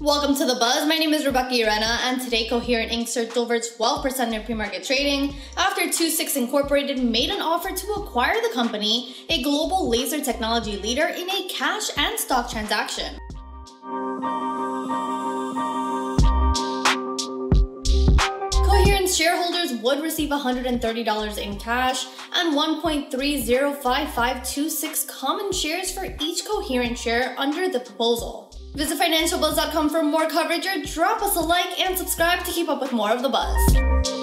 Welcome to The Buzz. My name is Rebecca Urena, and today Coherent Inc. surged over 12% in pre-market trading after II-VI Incorporated made an offer to acquire the company, a global laser technology leader, in a cash and stock transaction. Shareholders would receive $130 in cash and 1.305526 common shares for each Coherent share under the proposal. Visit financialbuzz.com for more coverage or drop us a like and subscribe to keep up with more of the buzz.